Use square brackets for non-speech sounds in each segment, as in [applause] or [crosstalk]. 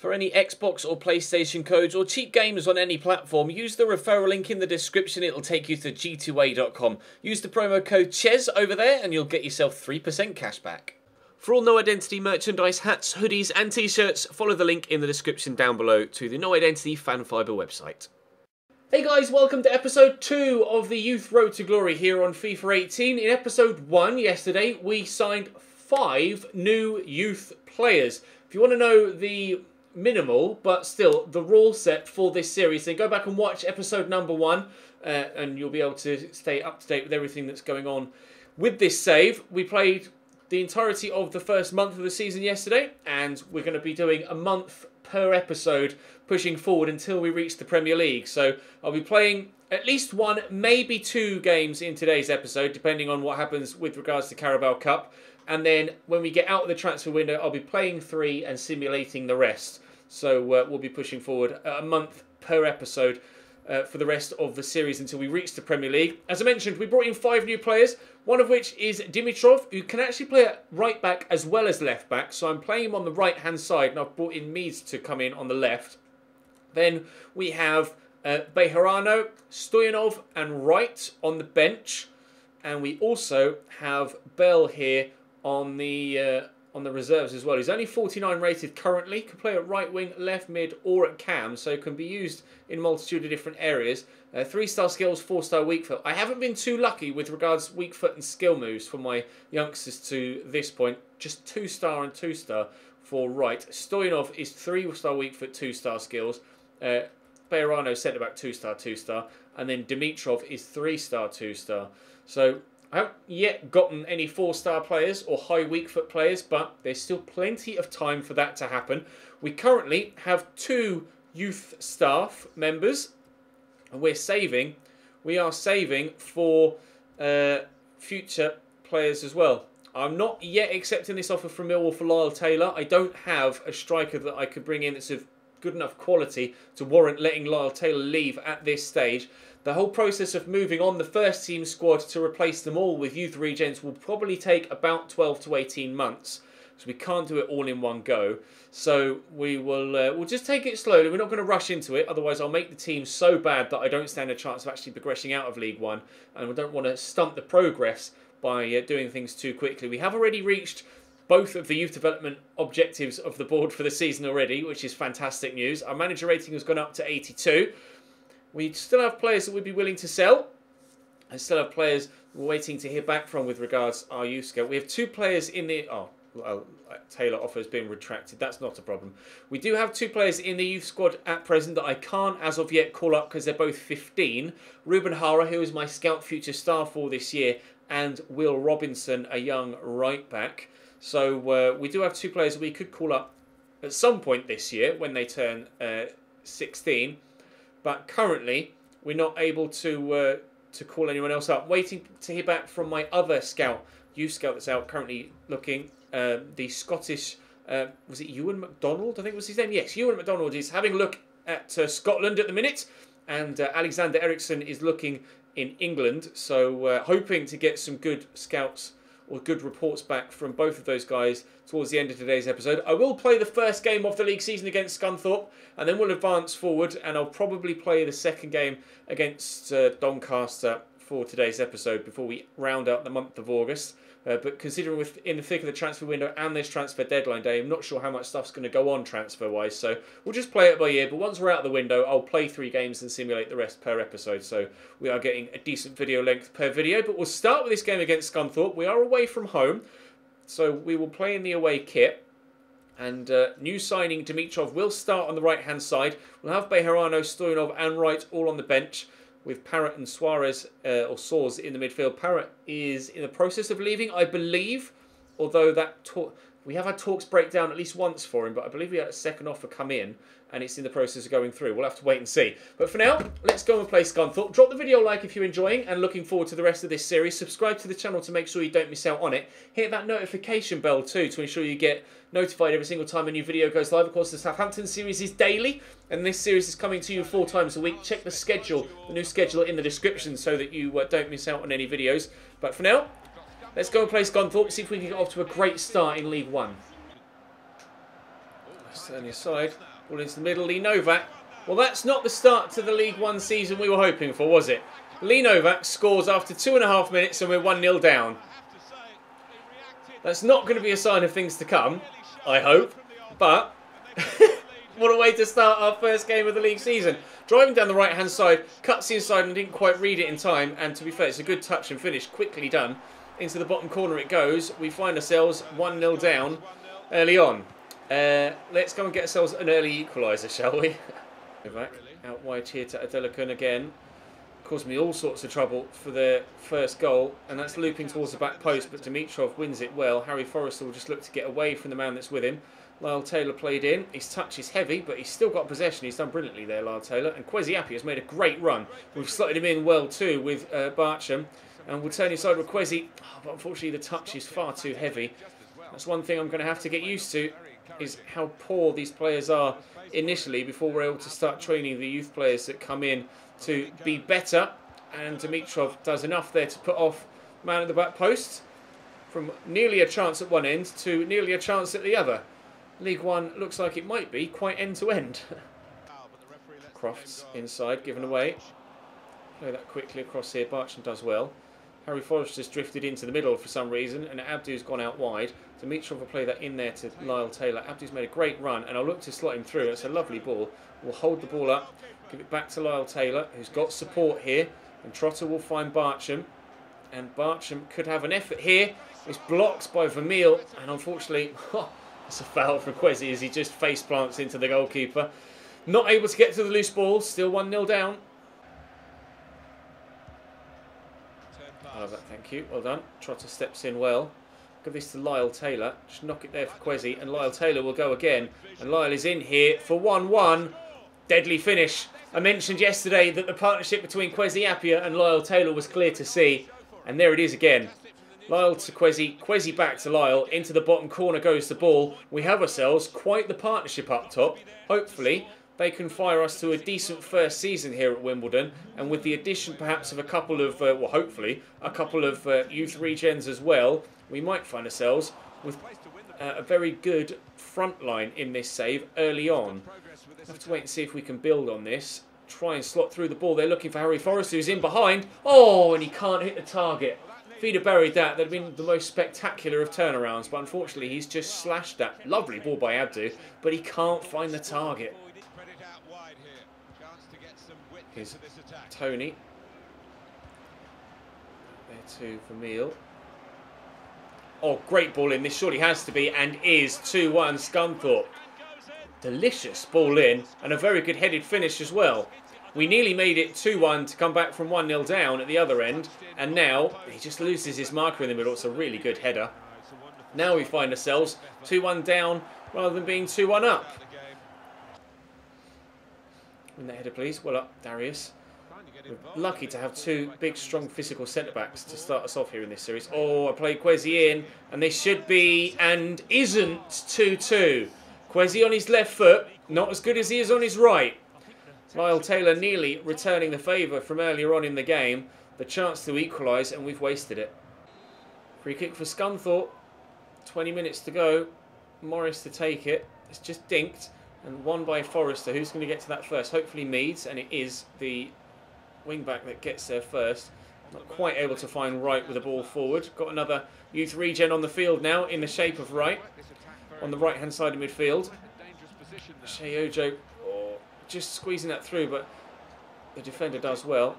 For any Xbox or PlayStation codes or cheap games on any platform, use the referral link in the description. It'll take you to g2a.com. Use the promo code CHES over there and you'll get yourself 3% cash back. For all No Identity merchandise, hats, hoodies, and t shirts, follow the link in the description down below to the No Identity Fan Fiber website. Hey guys, welcome to episode 2 of the Youth Road to Glory here on FIFA 18. In episode 1 yesterday, we signed 5 new youth players. If you want to know the minimal, but still the rule set for this series. Then go back and watch episode number one, uh, and you'll be able to stay up to date with everything that's going on with this save. We played the entirety of the first month of the season yesterday, and we're going to be doing a month per episode pushing forward until we reach the Premier League. So I'll be playing at least one, maybe two games in today's episode, depending on what happens with regards to Carabao Cup. And then when we get out of the transfer window, I'll be playing three and simulating the rest. So uh, we'll be pushing forward a month per episode uh, for the rest of the series until we reach the Premier League. As I mentioned, we brought in five new players, one of which is Dimitrov, who can actually play at right back as well as left back. So I'm playing him on the right hand side, and I've brought in Meads to come in on the left. Then we have uh, Bejarano, Stoyanov, and Wright on the bench. And we also have Bell here on the uh, on the reserves as well. He's only 49 rated currently. Can play at right wing, left mid, or at cam, so can be used in multitude of different areas. Uh, three star skills, four star weak foot. I haven't been too lucky with regards weak foot and skill moves for my youngsters to this point. Just two star and two star for right. Stoyanov is three star weak foot, two star skills. Uh, Bejarano centre back, two star, two star, and then Dimitrov is three star, two star. So I haven't yet gotten any four star players or high weak foot players, but there's still plenty of time for that to happen. We currently have two youth staff members, and we're saving. We are saving for uh, future players as well. I'm not yet accepting this offer from Millwall for Lyle Taylor. I don't have a striker that I could bring in that's of good enough quality to warrant letting Lyle Taylor leave at this stage. The whole process of moving on the first team squad to replace them all with youth regens will probably take about 12 to 18 months. So we can't do it all in one go. So we will uh, we'll just take it slowly. We're not going to rush into it. Otherwise, I'll make the team so bad that I don't stand a chance of actually progressing out of League One, and we don't want to stunt the progress by uh, doing things too quickly. We have already reached both of the youth development objectives of the board for the season already, which is fantastic news. Our manager rating has gone up to 82. We still have players that we'd be willing to sell. I still have players waiting to hear back from with regards our youth scale. We have two players in the oh well, Taylor offer has been retracted. That's not a problem. We do have two players in the youth squad at present that I can't as of yet call up because they're both 15. Ruben Hara, who is my scout future star for this year, and Will Robinson, a young right back. So uh, we do have two players we could call up at some point this year when they turn uh, 16 but currently we're not able to uh, to call anyone else up. Waiting to hear back from my other scout, youth scout that's out currently looking. Uh, the Scottish uh, was it Ewan McDonald? I think was his name. Yes, Ewan McDonald is having a look at uh, Scotland at the minute, and uh, Alexander Eriksson is looking in England. So uh, hoping to get some good scouts or good reports back from both of those guys towards the end of today's episode. I will play the first game of the league season against Scunthorpe, and then we'll advance forward, and I'll probably play the second game against uh, Doncaster for today's episode before we round out the month of August. Uh, but considering with in the thick of the transfer window and this transfer deadline day, I'm not sure how much stuff's going to go on transfer wise. So we'll just play it by ear. But once we're out of the window, I'll play three games and simulate the rest per episode. So we are getting a decent video length per video. But we'll start with this game against Scunthorpe. We are away from home, so we will play in the away kit. And uh, new signing Dimitrov will start on the right hand side. We'll have Bejarano, Stoyanov, and Wright all on the bench with Parrett and Suarez uh, or Soares in the midfield. Parrett is in the process of leaving, I believe, although that we have had talks break down at least once for him, but I believe we had a second offer come in and it's in the process of going through. We'll have to wait and see. But for now, let's go and play Scunthorpe. Drop the video like if you're enjoying and looking forward to the rest of this series. Subscribe to the channel to make sure you don't miss out on it. Hit that notification bell too to ensure you get notified every single time a new video goes live. Of course, the Southampton series is daily, and this series is coming to you four times a week. Check the schedule, the new schedule in the description so that you uh, don't miss out on any videos. But for now, let's go and play Scunthorpe, see if we can get off to a great start in League One. Turn your side. Ball into the middle. Lee Novak. Well, that's not the start to the League One season we were hoping for, was it? Lee Novak scores after two and a half minutes and we're 1 0 down. That's not going to be a sign of things to come, I hope. But [laughs] what a way to start our first game of the league season. Driving down the right hand side, cuts inside and didn't quite read it in time. And to be fair, it's a good touch and finish, quickly done. Into the bottom corner it goes. We find ourselves 1 0 down early on. Uh, let's go and get ourselves an early equaliser, shall we? [laughs] Back out wide here to Adelakun again. Caused me all sorts of trouble for the first goal, and that's looping towards the back post, but Dimitrov wins it well. Harry Forrester will just look to get away from the man that's with him. Lyle Taylor played in. His touch is heavy, but he's still got possession. He's done brilliantly there, Lyle Taylor. And Kwesi Appiah has made a great run. We've slotted him in well too with uh, Bartram. And we'll turn inside with Kwesi. Oh, but unfortunately, the touch is far too heavy. That's one thing I'm going to have to get used to, is how poor these players are initially before we're able to start training the youth players that come in to be better. And Dimitrov does enough there to put off man at the back post from nearly a chance at one end to nearly a chance at the other. League One looks like it might be quite end to end. [laughs] Crofts inside, given away. Play that quickly across here. Bartram does well. Harry Forrester's drifted into the middle for some reason, and Abdou's gone out wide. Dimitrov will play that in there to Lyle Taylor. Abdou's made a great run, and I'll look to slot him through. It's a lovely ball. We'll hold the ball up, give it back to Lyle Taylor, who's got support here, and Trotter will find Bartram. And Bartram could have an effort here. It's blocked by Vermeil, and unfortunately, [laughs] it's a foul from Kwesi as he just face plants into the goalkeeper. Not able to get to the loose ball, still 1 0 down. Thank you, well done. Trotter steps in well. Give this to Lyle Taylor. Just knock it there for Kwesi, and Lyle Taylor will go again. And Lyle is in here for 1 1. Deadly finish. I mentioned yesterday that the partnership between Kwesi Appiah and Lyle Taylor was clear to see. And there it is again. Lyle to Kwesi, Kwesi back to Lyle. Into the bottom corner goes the ball. We have ourselves quite the partnership up top. Hopefully, they can fire us to a decent first season here at Wimbledon. And with the addition perhaps of a couple of, uh, well, hopefully, a couple of uh, youth regens as well, we might find ourselves with uh, a very good front line in this save early on. we Have to wait and see if we can build on this. Try and slot through the ball. They're looking for Harry Forrester, who's in behind. Oh, and he can't hit the target. If he'd have buried that, that'd have been the most spectacular of turnarounds. But unfortunately, he's just slashed that. Lovely ball by Abdou, but he can't find the target. Here's Tony. There to Vermeil. Oh, great ball in. This surely has to be and is 2-1 Scunthorpe. Delicious ball in and a very good headed finish as well. We nearly made it 2-1 to come back from 1-0 down at the other end. And now he just loses his marker in the middle. It's a really good header. Now we find ourselves 2-1 down rather than being 2-1 up. Win that header, please. Well up, Darius. We're lucky to have two big, strong physical centre-backs to start us off here in this series. Oh, I played Kwesi in, and this should be, and isn't, 2-2. Kwesi on his left foot, not as good as he is on his right. Lyle Taylor nearly returning the favour from earlier on in the game. The chance to equalise, and we've wasted it. Free kick for Scunthorpe. 20 minutes to go. Morris to take it. It's just dinked. And one by Forrester. Who's going to get to that first? Hopefully Meads, and it is the wing back that gets there first. Not quite able to find Wright with the ball forward. Got another youth regen on the field now in the shape of Wright. On the right hand side of midfield. Sheojo oh, just squeezing that through, but the defender does well.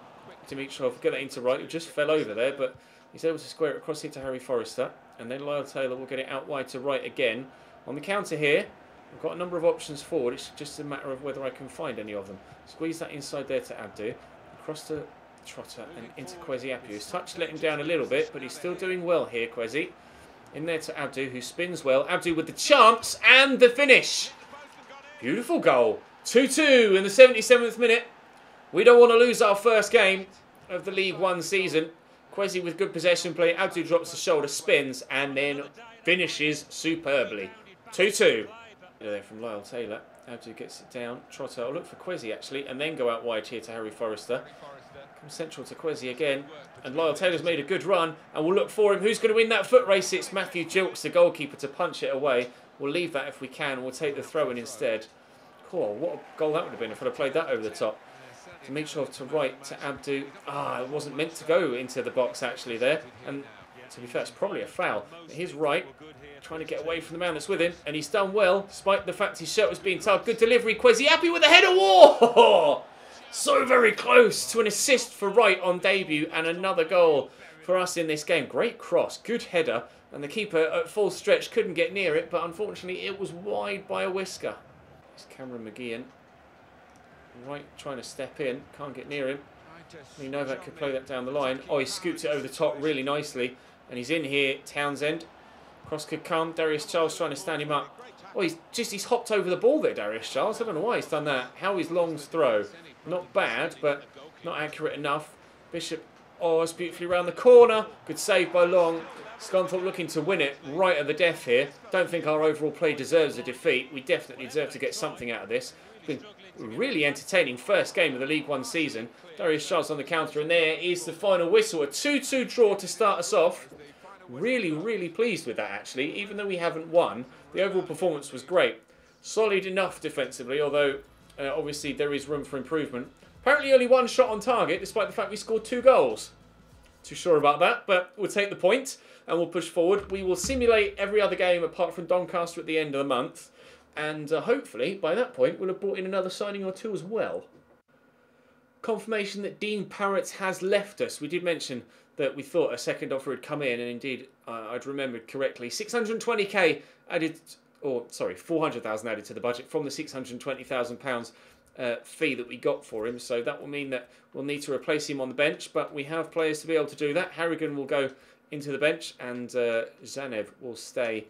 Dimitrov get that into Wright, who just fell over there, but he's able to square it across here to Harry Forrester. And then Lyle Taylor will get it out wide to Wright again. On the counter here, I've got a number of options forward. It's just a matter of whether I can find any of them. Squeeze that inside there to Abdou across to Trotter and into Kwesi Appiah. His touch let him down a little bit, but he's still doing well here, Kwesi. In there to Abdou, who spins well. Abdou with the chance and the finish. Beautiful goal. 2-2 in the 77th minute. We don't want to lose our first game of the League One season. Kwesi with good possession play. Abdou drops the shoulder, spins, and then finishes superbly. 2-2. There from Lyle Taylor. Abdou gets it down. Trotter, I'll look for Kwesi actually, and then go out wide here to Harry Forrester. Come central to Kwesi again. And Lyle Taylor's made a good run, and we'll look for him. Who's going to win that foot race? It's Matthew Gilks, the goalkeeper, to punch it away. We'll leave that if we can. We'll take the throw in instead. Cool, what a goal that would have been if I'd have played that over the top. Dimitrov to right to Abdou. Ah, it wasn't meant to go into the box actually there. And to be fair, it's probably a foul. But he's right, trying to get away from the man that's with him. And he's done well, despite the fact his shirt was being tugged. Good delivery, Kwesi Appiah with the header. War! [laughs] So very close to an assist for Wright on debut and another goal for us in this game. Great cross, good header. And the keeper at full stretch couldn't get near it, but unfortunately it was wide by a whisker. It's Cameron McGeehan. Wright trying to step in, can't get near him. We know that could play that down the line. Oh, he scoops it over the top really nicely. And he's in here, Townsend. Cross could come. Darius Charles trying to stand him up. Oh, he's just he's hopped over the ball there, Darius Charles. I don't know why he's done that. How is Long's throw? Not bad, but not accurate enough. Bishop, it's beautifully round the corner. Good save by Long. Scunthorpe looking to win it right at the death here. Don't think our overall play deserves a defeat. We definitely deserve to get something out of this. Been really entertaining first game of the League One season. Darius Charles on the counter, and there is the final whistle. A 2-2 draw to start us off. Really, really pleased with that, actually. Even though we haven't won, the overall performance was great. Solid enough defensively, although uh, obviously there is room for improvement. Apparently only one shot on target, despite the fact we scored two goals. Too sure about that, but we'll take the point and we'll push forward. We will simulate every other game apart from Doncaster at the end of the month. And uh, hopefully, by that point, we'll have brought in another signing or two as well. Confirmation that Dean Parrett has left us. We did mention that we thought a second offer had come in, and indeed, uh, I'd remembered correctly. 620k added, or sorry, 400,000 added to the budget from the 620,000 pounds uh, fee that we got for him. So that will mean that we'll need to replace him on the bench, but we have players to be able to do that. Harrigan will go into the bench, and uh, Zanev will stay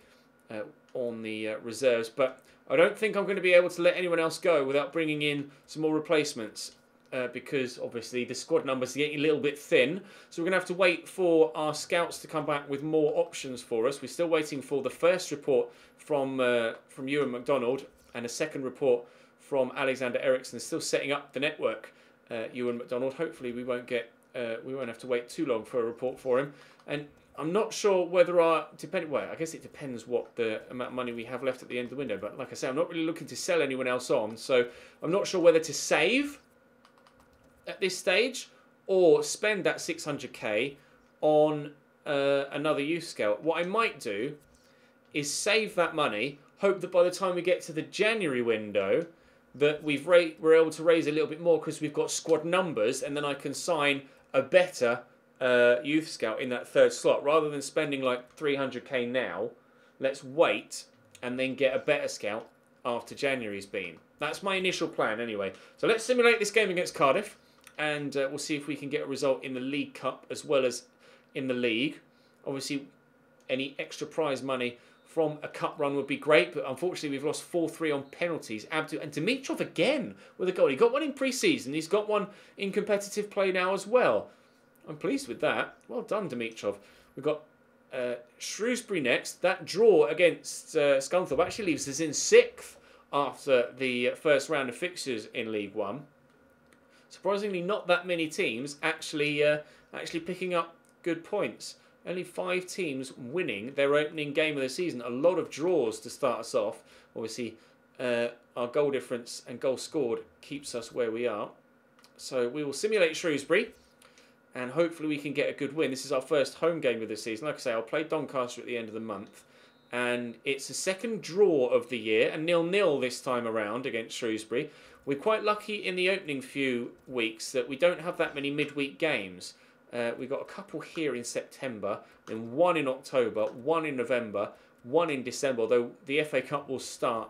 uh, on the uh, reserves. But I don't think I'm going to be able to let anyone else go without bringing in some more replacements. Uh, because obviously the squad numbers are getting a little bit thin. So we're going to have to wait for our scouts to come back with more options for us. We're still waiting for the first report from uh, from Ewan McDonald and a second report from Alexander Eriksson. Still setting up the network, uh, Ewan McDonald. Hopefully we won't get uh, we won't have to wait too long for a report for him. And I'm not sure whether our depend. Well, I guess it depends what the amount of money we have left at the end of the window. But like I say, I'm not really looking to sell anyone else on, so I'm not sure whether to save at this stage or spend that 600k on uh, another youth scout. What I might do is save that money, hope that by the time we get to the January window, that we've we're able to raise a little bit more because we've got squad numbers, and then I can sign a better uh, youth scout in that third slot rather than spending like 300k now. Let's wait and then get a better scout after January's been. That's my initial plan anyway. So let's simulate this game against Cardiff and uh, we'll see if we can get a result in the League Cup as well as in the league. Obviously, any extra prize money from a cup run would be great, but unfortunately we've lost 4-3 on penalties. Abdou and Dimitrov again with a goal. He got one in pre-season. He's got one in competitive play now as well. I'm pleased with that. Well done, Dimitrov. We've got uh, Shrewsbury next. That draw against uh, Scunthorpe actually leaves us in sixth after the first round of fixtures in League One. Surprisingly, not that many teams actually uh, actually picking up good points. Only five teams winning their opening game of the season. A lot of draws to start us off. Obviously, uh, our goal difference and goal scored keeps us where we are. So we will simulate Shrewsbury and hopefully we can get a good win. This is our first home game of the season. Like I say, I'll play Doncaster at the end of the month. And it's the second draw of the year, and nil-nil this time around against Shrewsbury. We're quite lucky in the opening few weeks that we don't have that many midweek games. Uh, we've got a couple here in September, then one in October, one in November, one in December, although the FA Cup will start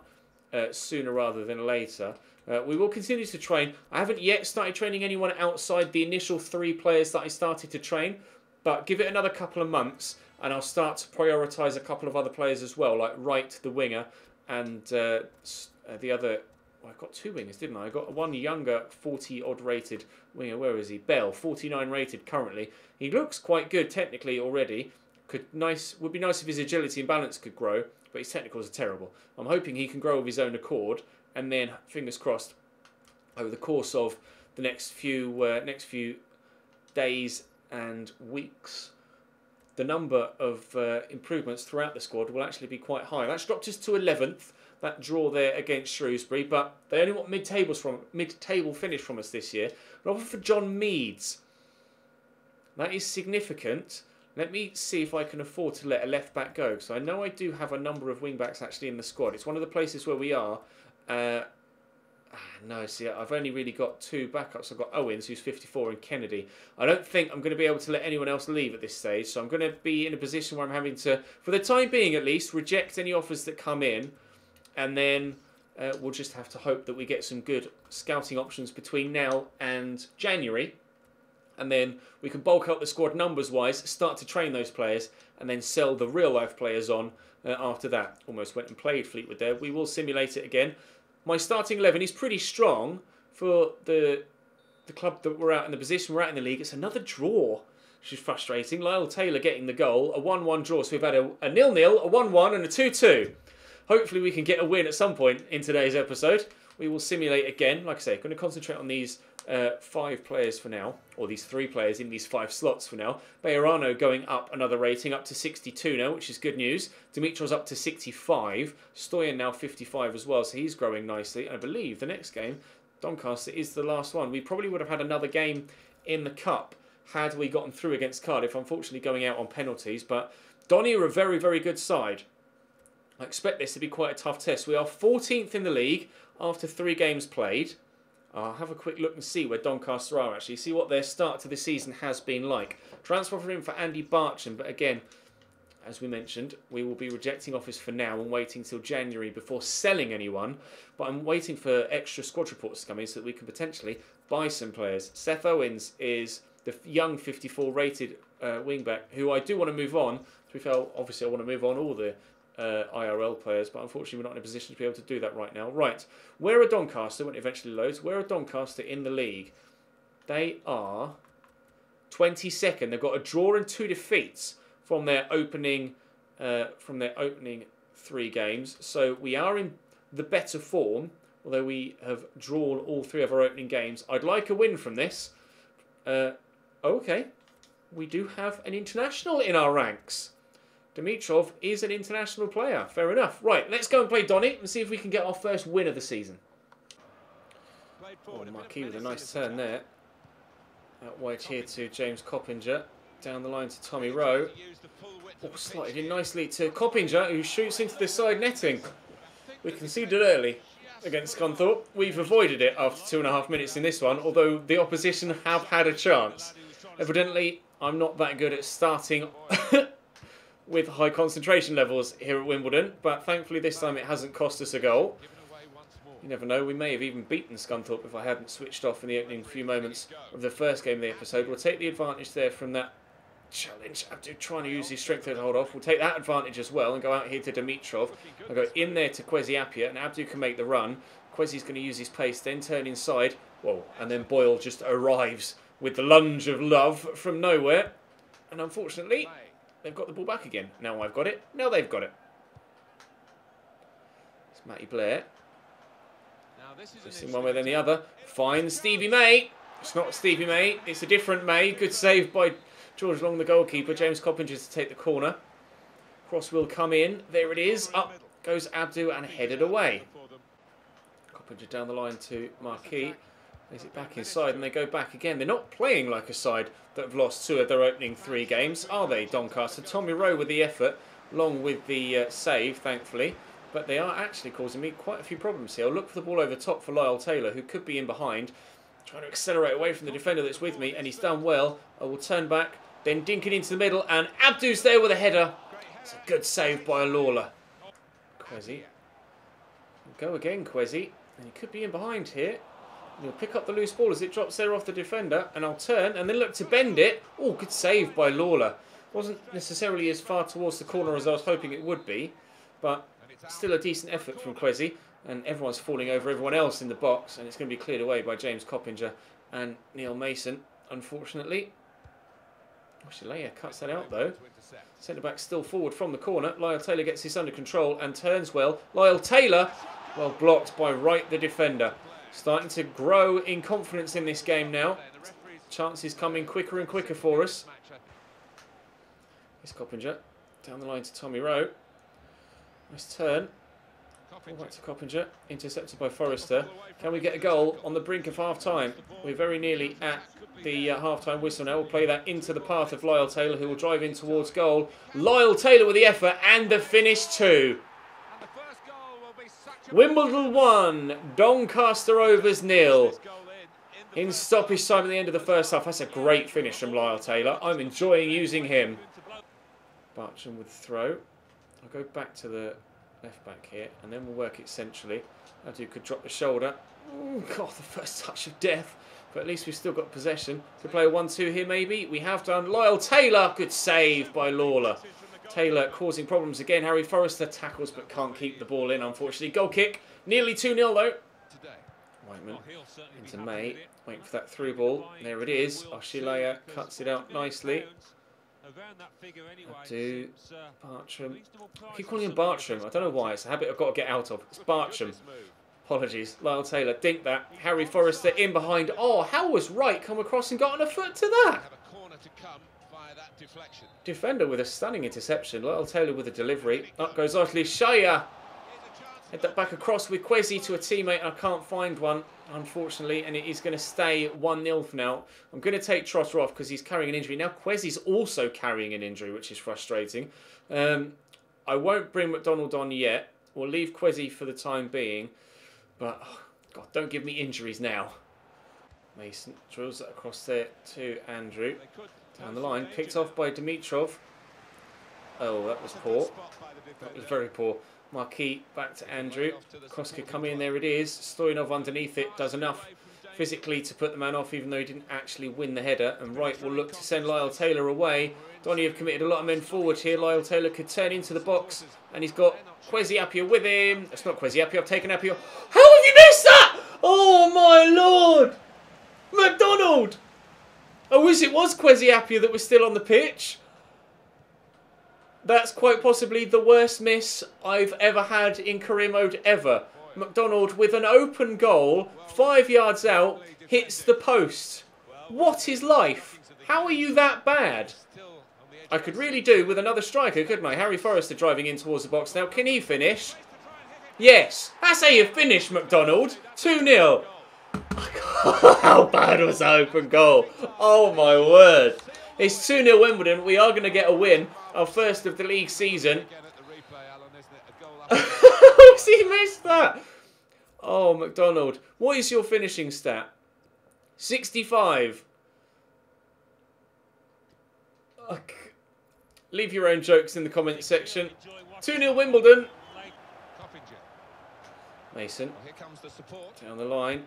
uh, sooner rather than later. Uh, we will continue to train. I haven't yet started training anyone outside the initial three players that I started to train, but give it another couple of months and I'll start to prioritise a couple of other players as well, like Wright, the winger, and uh, uh the other. Well, I got two wingers, didn't I? I got one younger, 40 odd rated winger. Where is he? Bell, 49 rated currently. He looks quite good technically already. Could nice would be nice if his agility and balance could grow, but his technicals are terrible. I'm hoping he can grow of his own accord and then fingers crossed over the course of the next few uh, next few days and weeks the number of uh, improvements throughout the squad will actually be quite high. That's dropped us to 11th, that draw there against Shrewsbury, but they only want mid-tables from mid-table finish from us this year. An offer for John Meads. That is significant. Let me see if I can afford to let a left back go. So I know I do have a number of wing backs actually in the squad. It's one of the places where we are. Uh, ah, no, see, I've only really got two backups. I've got Owens, who's 54, and Kennedy. I don't think I'm going to be able to let anyone else leave at this stage. So I'm going to be in a position where I'm having to, for the time being at least, reject any offers that come in. And then uh, we'll just have to hope that we get some good scouting options between now and January and then we can bulk up the squad numbers wise, start to train those players, and then sell the real life players on uh, after that. Almost went and played Fleetwood there. We will simulate it again. My starting 11 is pretty strong for the the club that we're out in the position we're at in the league. It's another draw, which is frustrating. Lyle Taylor getting the goal, a 1 1 draw. So we've had a, a nil nil, a 1 1, and a 2 2. Hopefully, we can get a win at some point in today's episode. We will simulate again. Like I say, going to concentrate on these uh, five players for now, or these three players in these five slots for now. Bejarano going up another rating, up to 62 now, which is good news. Dimitrov's up to 65. Stoyanov 55 as well, so he's growing nicely. I believe the next game, Doncaster, is the last one. We probably would have had another game in the Cup had we gotten through against Cardiff, unfortunately going out on penalties. But Donny are a very, very good side. I expect this to be quite a tough test. We are 14th in the league after three games played. I'll have a quick look and see where Doncaster are actually, see what their start to the season has been like. Transfer for for Andy Barcham, but again, as we mentioned, we will be rejecting offers for now and waiting till January before selling anyone. But I'm waiting for extra squad reports to come in so that we can potentially buy some players. Seth Owens is the young 54 rated uh, wingback who I do want to move on. To be fair, obviously, I want to move on all the uh, IRL players, but unfortunately we're not in a position to be able to do that right now. Right, where are Doncaster when it eventually loads? Where are Doncaster in the league? They are 22nd. They've got a draw and two defeats from their opening uh, from their opening three games. So we are in the better form, although we have drawn all three of our opening games. I'd like a win from this. Uh, okay, we do have an international in our ranks. Dimitrov is an international player. Fair enough. Right, let's go and play Donny and see if we can get our first win of the season. Oh, Marquis with a nice turn there. Out wide here to James Coppinger. Down the line to Tommy Rowe. Oh, slotted in nicely to Coppinger, who shoots into the side netting. We conceded early against Scunthorpe. We've avoided it after two and a half minutes in this one, although the opposition have had a chance. Evidently, I'm not that good at starting [laughs] with high concentration levels here at Wimbledon, but thankfully this time it hasn't cost us a goal. You never know, we may have even beaten Scunthorpe if I hadn't switched off in the opening few moments of the first game of the episode. We'll take the advantage there from that challenge. Abdou trying to use his strength to hold off. We'll take that advantage as well and go out here to Dimitrov. I'll go in there to Kwesi Appiah and Abdou can make the run. Kwesi's going to use his pace, then turn inside. Whoa, and then Boyle just arrives with the lunge of love from nowhere. And unfortunately, They've got the ball back again. Now I've got it. Now they've got it. It's Matty Blair. Just in one way then the other. Finds Stevie May. It's not Stevie May. It's a different May. Good save by George Long, the goalkeeper. James Coppinger to take the corner. Cross will come in. There it is. Up goes Abdou and headed away. Coppinger down the line to Marquis. Is it back inside and they go back again? They're not playing like a side that have lost two of their opening three games, are they, Doncaster? Tommy Rowe with the effort, along with the uh, save, thankfully. But they are actually causing me quite a few problems here. I'll look for the ball over top for Lyle Taylor, who could be in behind. Trying to accelerate away from the defender that's with me, and he's done well. I will turn back, then dink it into the middle, and Abdou's there with a header. It's a good save by Lawlor. Kwesi. Go again, Kwesi. And he could be in behind here. He'll pick up the loose ball as it drops there off the defender, and I'll turn and then look to bend it. Oh, good save by Lawlor. Wasn't necessarily as far towards the corner as I was hoping it would be, but still a decent effort from Kwesi, and everyone's falling over everyone else in the box, and it's going to be cleared away by James Coppinger and Niall Mason, unfortunately. Shalea cuts that out though. Centre back still forward from the corner. Lyle Taylor gets this under control and turns well. Lyle Taylor, well blocked by Wright, the defender. Starting to grow in confidence in this game now. Chances coming quicker and quicker for us. It's Coppinger. Down the line to Tommy Rowe. Nice turn. Ball back to Coppinger. Intercepted by Forrester. Can we get a goal on the brink of half time? We're very nearly at the uh, half time whistle now. We'll play that into the path of Lyle Taylor, who will drive in towards goal. Lyle Taylor with the effort and the finish, too. Wimbledon 1, Doncaster Rovers nil. In stoppage time at the end of the first half. That's a great finish from Lyle Taylor. I'm enjoying using him. Bartram with throw. I'll go back to the left back here and then we'll work it centrally. Adu could drop the shoulder. Ooh, God, the first touch of death. But at least we've still got possession. Could play a 1-2 here maybe. We have done. Lyle Taylor. Good save by Lawlor. Taylor causing problems again. Harry Forrester tackles but can't keep the ball in, unfortunately. Goal kick. Nearly 2-0 though. Whiteman into May. Waiting for that through ball. There it is. Oshilaja cuts it out nicely. Do Bartram. I keep calling him Bartram. I don't know why. It's a habit I've got to get out of. It's Barcham. Apologies. Lyle Taylor. Dink that. Harry Forrester in behind. Oh, how was Wright come across and got on a foot to that? Defender with a stunning interception. Lyle Taylor with a delivery. Up goes Ashley Shaya. Head that back across with Kwesi to a teammate. I can't find one, unfortunately, and it is going to stay 1-0 for now. I'm going to take Trotter off because he's carrying an injury. Now Kwesi's also carrying an injury, which is frustrating. Um, I won't bring McDonald on yet. We'll leave Kwesi for the time being. But, oh, God, don't give me injuries now. Mason drills that across there to Andrew. Down the line, picked off by Dimitrov. Oh, that was poor. That was very poor. Marquis back to Andrew. Koska coming in, there it is. Stoyanov underneath it does enough physically to put the man off, even though he didn't actually win the header. And Wright will look to send Lyle Taylor away. Donny have committed a lot of men forward here. Lyle Taylor could turn into the box, and he's got Kwesi Appiah with him. It's not Kwesi Appiah, I've taken Appiah. How have you missed that? Oh my lord! McDonald! I wish it was Kwesi Appiah that was still on the pitch. That's quite possibly the worst miss I've ever had in career mode ever. McDonald with an open goal, five yards out, hits the post. What is life? How are you that bad? I could really do with another striker, couldn't I? Harry Forrester driving in towards the box now. Can he finish? Yes. That's how you finish, McDonald. 2-0. [laughs] how bad was that open goal? Oh, my word. It's 2-0 Wimbledon. We are going to get a win our first of the league season. [laughs] he missed that? Oh, McDonald. What is your finishing stat? 65. Okay. Leave your own jokes in the comment section. 2-0 Wimbledon. Mason. Down the line.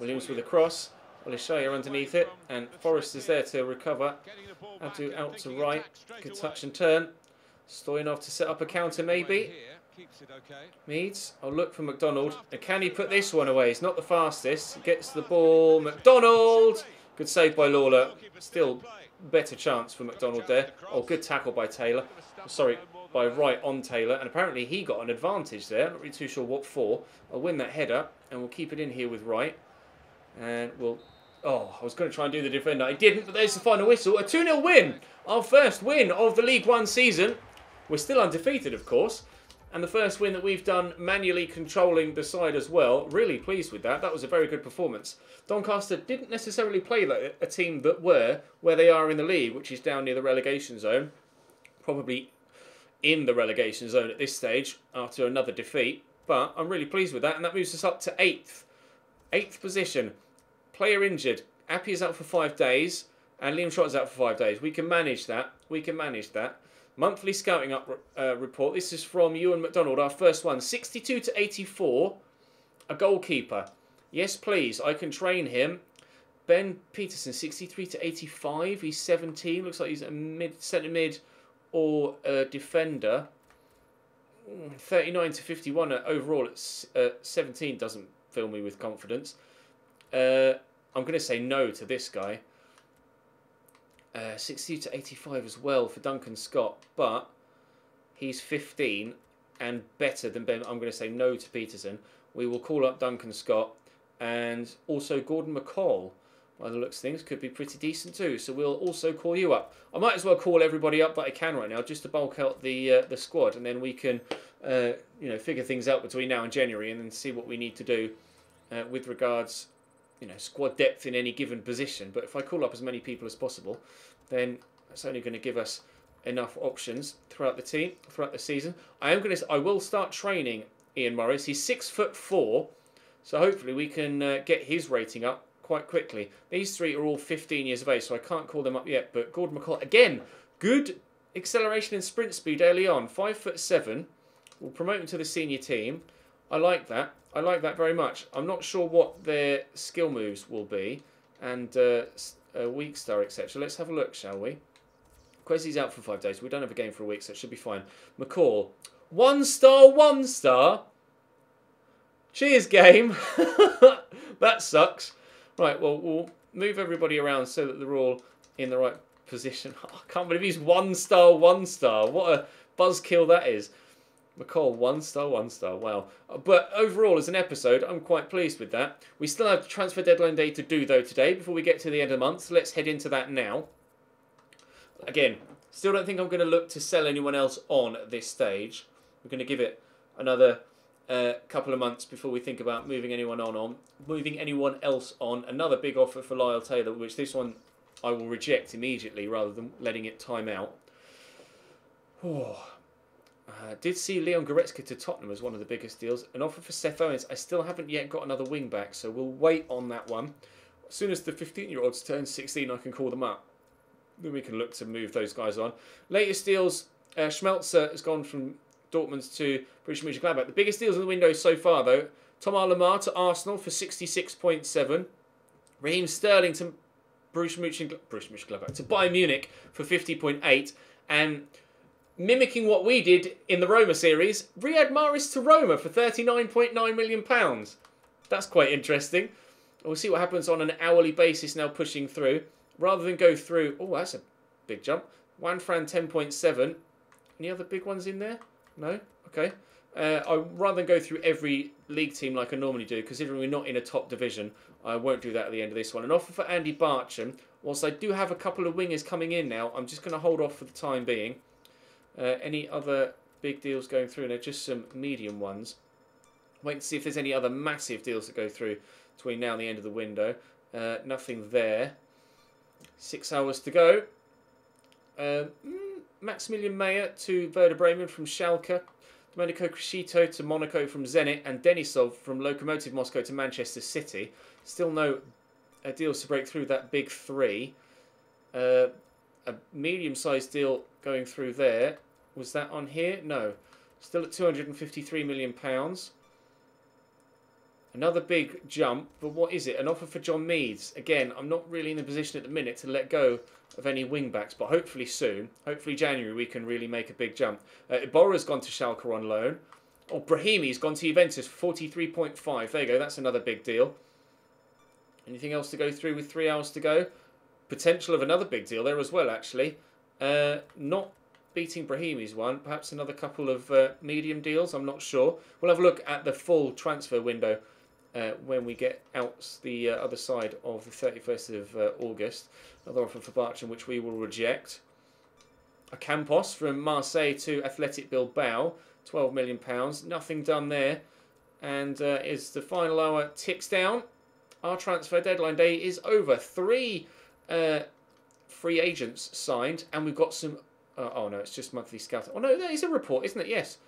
Williams with a cross. Oshilaja underneath it, and Forrest is there to recover. Adu out to right. Good touch and turn. Stoyanov to set up a counter maybe. Meads, I'll look for McDonald. And can he put this one away? He's not the fastest. Gets the ball. McDonald! Good save by Lawlor. Still better chance for McDonald there. Oh, good tackle by Taylor. Sorry, by Wright on Taylor. And apparently he got an advantage there. Not really too sure what for. I'll win that header and we'll keep it in here with Wright. And we'll Oh, I was going to try and do the defender. I didn't, but there's the final whistle. A 2-0 win. Our first win of the League One season. We're still undefeated, of course. And the first win that we've done manually controlling the side as well. Really pleased with that. That was a very good performance. Doncaster didn't necessarily play like a team that were where they are in the league, which is down near the relegation zone. Probably in the relegation zone at this stage after another defeat. But I'm really pleased with that. And that moves us up to 8th. 8th position. Player injured. Appiah is out for five days, and Liam Trott's out for five days. We can manage that. We can manage that. Monthly scouting up uh, report. This is from Ewan McDonald, our first one. 62 to 84. A goalkeeper. Yes, please. I can train him. Ben Peterson, 63 to 85. He's 17. Looks like he's a mid centre mid or a defender. 39 to 51 overall at uh, 17 doesn't fill me with confidence. Uh, I'm going to say no to this guy. Uh, 60 to 85 as well for Duncan Scott, but he's 15 and better than Ben. I'm going to say no to Peterson. We will call up Duncan Scott and also Gordon McCall. by the looks of things, could be pretty decent too. So we'll also call you up. I might as well call everybody up that I can right now, just to bulk out the uh, the squad, and then we can, uh, you know, figure things out between now and January, and then see what we need to do uh, with regards, you know, squad depth in any given position. But if I call up as many people as possible, then that's only going to give us enough options throughout the team throughout the season. I am going to. I will start training Ian Morris. He's six foot four, so hopefully we can uh, get his rating up quite quickly. These three are all 15 years of age, so I can't call them up yet. But Gordon McCall, again, good acceleration and sprint speed early on. Five foot seven. We'll promote him to the senior team. I like that. I like that very much. I'm not sure what their skill moves will be and uh, uh, weak star, etc. Let's have a look, shall we? Kwesi's out for five days. We don't have a game for a week, so it should be fine. McCall, one star, one star. Cheers, game. [laughs] that sucks. Right, well, we'll move everybody around so that they're all in the right position. Oh, [laughs] I can't believe he's one star, one star. What a buzzkill that is. McCall, one star, one star. Wow. But overall, as an episode, I'm quite pleased with that. We still have transfer deadline day to do, though, today before we get to the end of the month. So let's head into that now. Again, still don't think I'm going to look to sell anyone else on at this stage. We're going to give it another uh, couple of months before we think about moving anyone on on moving anyone else on. Another big offer for Lyle Taylor, which this one I will reject immediately rather than letting it time out. [sighs] Oh. Uh, did see Leon Goretzka to Tottenham as one of the biggest deals. An offer for Seth Owens. I still haven't yet got another wing back, so we'll wait on that one. As soon as the 15 year olds turn 16, I can call them up. Then we can look to move those guys on. Latest deals uh, Schmelzer has gone from Dortmund to Borussia Mönchengladbach. The biggest deals in the window so far, though, Thomas Lemar to Arsenal for 66.7. Raheem Sterling to Borussia Mönchengladbach, to Bayern Munich for 50.8. And mimicking what we did in the Roma series, Riyad Mahrez to Roma for 39.9 million pounds. That's quite interesting. We'll see what happens on an hourly basis now pushing through. Rather than go through, oh, that's a big jump. Juan Fran 10.7. Any other big ones in there? No? Okay. Uh, I rather than go through every league team like I normally do, considering we're not in a top division, I won't do that at the end of this one. An offer for Andy Barcham. Whilst I do have a couple of wingers coming in now, I'm just going to hold off for the time being. Uh, any other big deals going through? they're just some medium ones. Wait to see if there's any other massive deals that go through between now and the end of the window. Uh, nothing there. Six hours to go. Uh, Maximilian Meyer to Werder Bremen from Schalke. Domenico Criscito to Monaco from Zenit. And Denisov from Lokomotiv Moscow to Manchester City. Still no uh, deals to break through that big three. Uh, a medium-sized deal going through there. Was that on here? No. Still at 253 million pounds. Another big jump, but what is it? An offer for John Meads. Again, I'm not really in the position at the minute to let go of any wing backs, but hopefully soon, hopefully January, we can really make a big jump. Uh, Iborra's gone to Schalke on loan. Oh, Brahimi's gone to Juventus, 43.5. There you go, that's another big deal. Anything else to go through with three hours to go? Potential of another big deal there as well, actually. Uh, not beating Brahimi's one. Perhaps another couple of uh, medium deals. I'm not sure. We'll have a look at the full transfer window uh, when we get out the uh, other side of the 31st of uh, August. Another offer for Barcham, which we will reject. A Campos from Marseille to Athletic Bilbao, £12 million. Nothing done there. And uh, as the final hour ticks down, our transfer deadline day is over. Three uh, free agents signed, and we've got some. Uh, oh no, it's just monthly scout. Oh no, that is a report, isn't it? Yes.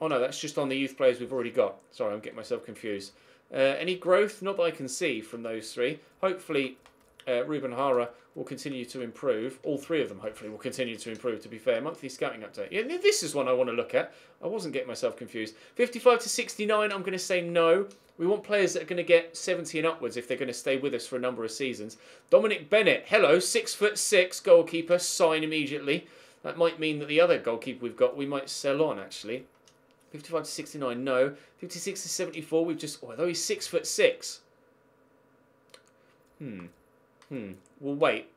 Oh no, that's just on the youth players we've already got. Sorry, I'm getting myself confused. Uh, any growth? Not that I can see from those three. Hopefully, uh, Ruben Hara will continue to improve. All three of them, hopefully, will continue to improve, to be fair. Monthly scouting update. Yeah, this is one I want to look at. I wasn't getting myself confused. 55 to 69, I'm going to say no. We want players that are going to get 70 and upwards if they're going to stay with us for a number of seasons. Dominic Bennett, hello, six foot six goalkeeper, sign immediately. That might mean that the other goalkeeper we've got, we might sell on, actually. 55 to 69, no. 56 to 74, we've just... Although he's 6 foot 6. Hmm. Hmm. We'll wait.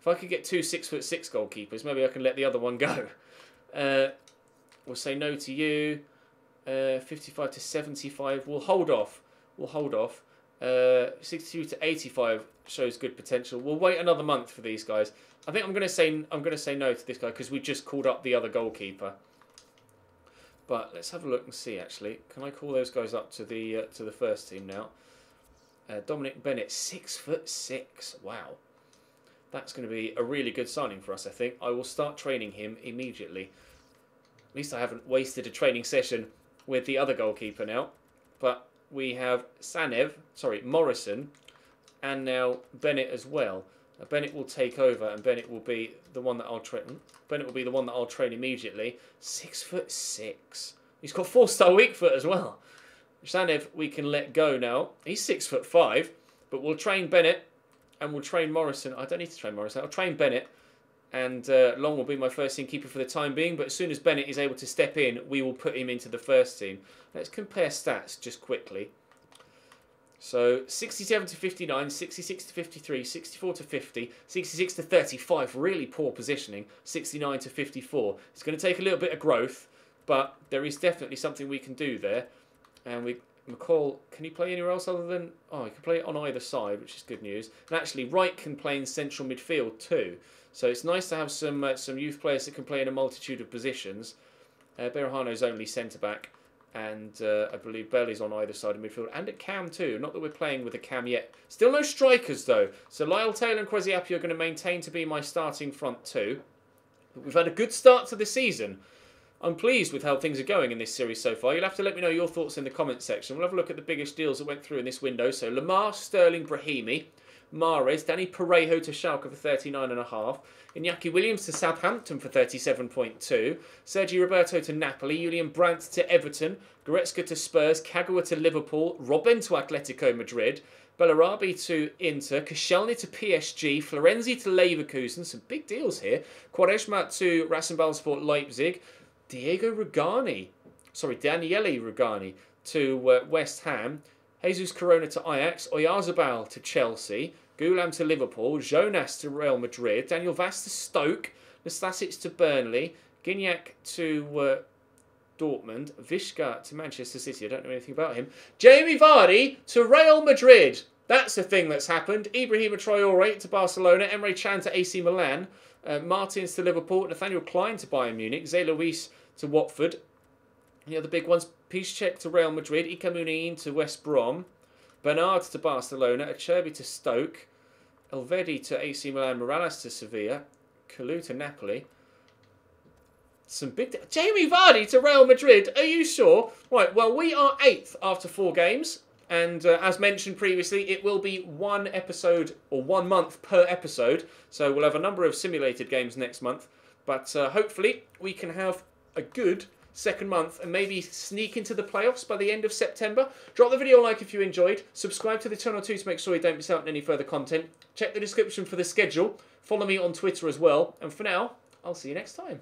If I could get two 6 foot 6 goalkeepers, maybe I can let the other one go. [laughs] Uh, we'll say no to you. Uh, 55 to 75. We'll hold off. We'll hold off. Uh, 62 to 85 shows good potential. We'll wait another month for these guys. I think I'm going to say I'm going to say no to this guy because we just called up the other goalkeeper. But let's have a look and see. Actually, can I call those guys up to the uh, to the first team now? Uh, Dominic Bennett, six foot six. Wow, that's going to be a really good signing for us. I think I will start training him immediately. At least I haven't wasted a training session with the other goalkeeper now. But we have Sanev, sorry Morrison, and now Bennett as well. Now Bennett will take over, and Bennett will be the one that I'll train. Bennett will be the one that I'll train immediately. Six foot six. He's got four star weak foot as well. Sanev we can let go now. He's six foot five, but we'll train Bennett and we'll train Morrison. I don't need to train Morrison. I'll train Bennett, and uh, Long will be my first team keeper for the time being. But as soon as Bennett is able to step in, we will put him into the first team. Let's compare stats just quickly. So 67 to 59, 66 to 53, 64 to 50, 66 to 35, really poor positioning, 69 to 54. It's going to take a little bit of growth, but there is definitely something we can do there. And we McCall, can he play anywhere else other than... Oh, he can play on either side, which is good news. And actually, Wright can play in central midfield too. So it's nice to have some uh, some youth players that can play in a multitude of positions. Uh, Berahano's only centre-back and uh, I believe Bailey's on either side of midfield and at cam too. Not that we're playing with a cam yet. Still no strikers though. So Lyle Taylor and Kwesi Appiah are going to maintain to be my starting front two. We've had a good start to the season. I'm pleased with how things are going in this series so far. You'll have to let me know your thoughts in the comments section. We'll have a look at the biggest deals that went through in this window. So Lemar, Sterling, Brahimi, Mahrez, Dani Parejo to Schalke for 39.5, Iñaki Williams to Southampton for 37.2, Sergi Roberto to Napoli, Julian Brandt to Everton, Goretzka to Spurs, Kagawa to Liverpool, Robin to Atletico Madrid, Bellarabi to Inter, Koscielny to PSG, Florenzi to Leverkusen, some big deals here, Quaresma to Rasenballsport Leipzig, Diego Rugani, sorry, Daniele Rugani to uh, West Ham, Jesus Corona to Ajax, Oyarzabal to Chelsea, Ghoulam to Liverpool, Jonas to Real Madrid, Daniel Wass to Stoke, Nastasic to Burnley, Gignac to uh, Dortmund, Vishka to Manchester City. I don't know anything about him. Jamie Vardy to Real Madrid. That's a thing that's happened. Ibrahima Traore to Barcelona, Emre Can to AC Milan, uh, Martins to Liverpool, Nathaniel Clyne to Bayern Munich, Zé Luis to Watford. The other big ones, Piszczek to Real Madrid, Ika to West Brom, Bernard to Barcelona, Acerbi to Stoke, Elvedi to AC Milan, Morales to Sevilla, Kalu to Napoli. Some big... Jamie Vardy to Real Madrid. Are you sure? Right, well, we are eighth after four games. And uh, as mentioned previously, it will be one episode or one month per episode. So we'll have a number of simulated games next month. But uh, hopefully we can have a good second month and maybe sneak into the playoffs by the end of September. Drop the video like if you enjoyed. Subscribe to the channel too to make sure you don't miss out on any further content. Check the description for the schedule. Follow me on Twitter as well. And for now, I'll see you next time.